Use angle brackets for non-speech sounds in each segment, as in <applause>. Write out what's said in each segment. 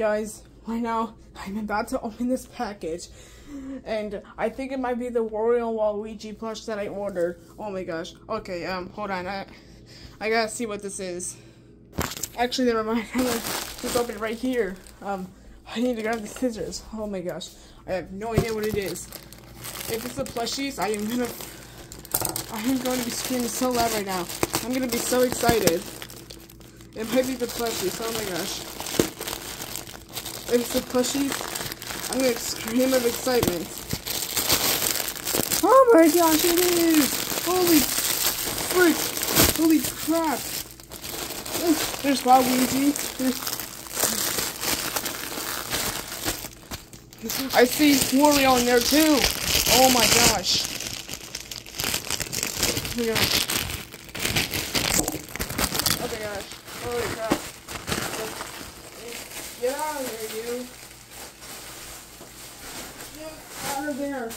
guys, right now I'm about to open this package. And I think it might be the Wario Waluigi plush that I ordered. Oh my gosh. Okay, um, hold on. I, I gotta see what this is. Actually, never mind. <laughs> I'm gonna just open it right here. Um, I need to grab the scissors. Oh my gosh. I have no idea what it is. If it's the plushies, I am gonna... I am going to be screaming so loud right now. I'm gonna be so excited. It might be the plushies. Oh my gosh. It's the plushies, I'm gonna scream of excitement. Oh my gosh, it is! Holy frick! Holy crap! There's Waluigi. There's I see Wario in there too. Oh my gosh. Oh my gosh. Oh my gosh. Holy crap. Get out of here, you. Of there.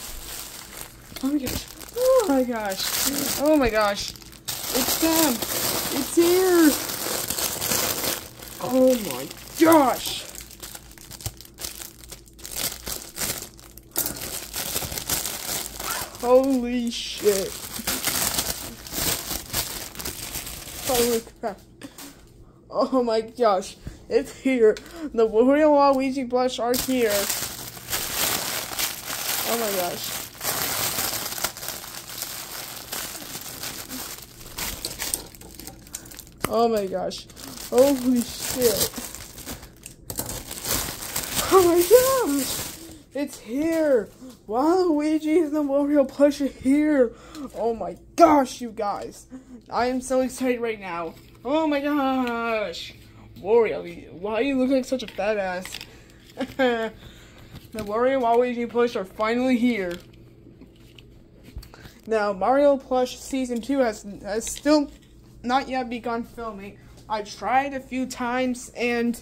Oh my gosh. Oh, oh my gosh. Oh my gosh. It's them. It's here. Oh my gosh. Holy shit. Holy crap. Oh my gosh. It's here. The Waluigi blush are here. Oh my gosh. Oh my gosh. Holy shit. Oh my gosh. It's here. Waluigi and the Wario plush are here. Oh my gosh, you guys. I am so excited right now. Oh my gosh. Wario, why are you look like such a badass? <laughs> the Wario Waluigi plush are finally here. Now, Mario Plush Season 2 has, has still not yet begun filming. I tried a few times and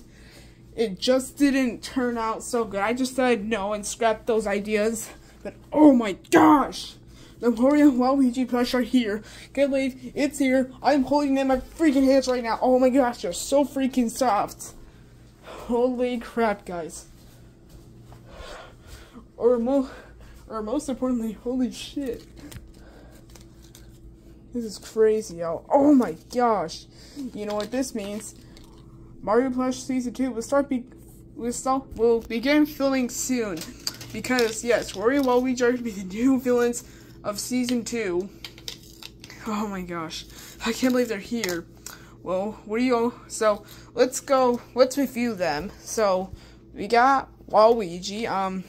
it just didn't turn out so good. I just said no and scrapped those ideas. But oh my gosh! The Wario Waluigi plush are here. Can't believe it's here. I'm holding them in my freaking hands right now. Oh my gosh, they're so freaking soft. Holy crap, guys. Or, mo or most importantly, holy shit. This is crazy, yo. Oh my gosh. You know what this means? Mario Plush Season 2 will start be will start will begin filming soon. Because yes, Wario Waluigi are to be the new villains of Season 2. Oh my gosh. I can't believe they're here. Well, what do you all so let's go let's review them. So we got Waluigi, um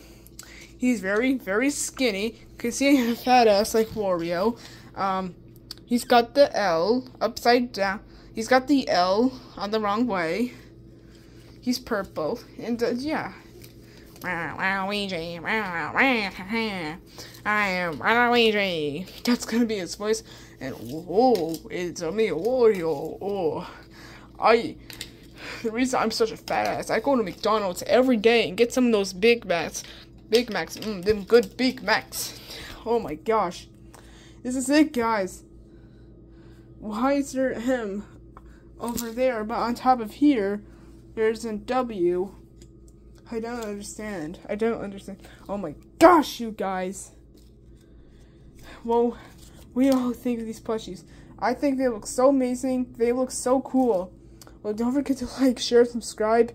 he's very, very skinny, ain't a fat ass like Wario. Um He's got the L upside down. He's got the L on the wrong way. He's purple. And uh, yeah. Waluigi. I am Waluigi. That's gonna be his voice. And whoa, it's a me, Wario. Oh, I. The reason I'm such a fat ass, I go to McDonald's every day and get some of those Big Macs. Big Macs, mm, them good Big Macs. Oh my gosh. This is it, guys why is there him over there, but on top of here, there's a W? I don't understand. I don't understand. Oh my gosh, you guys. Well, we all think of these plushies. I think they look so amazing. They look so cool. Well, don't forget to <laughs> like, share, subscribe.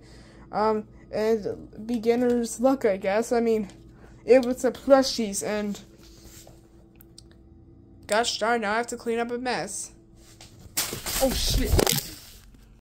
Um, and beginner's luck, I guess. I mean, it was a plushies, and gosh darn, now I have to clean up a mess. Oh shit.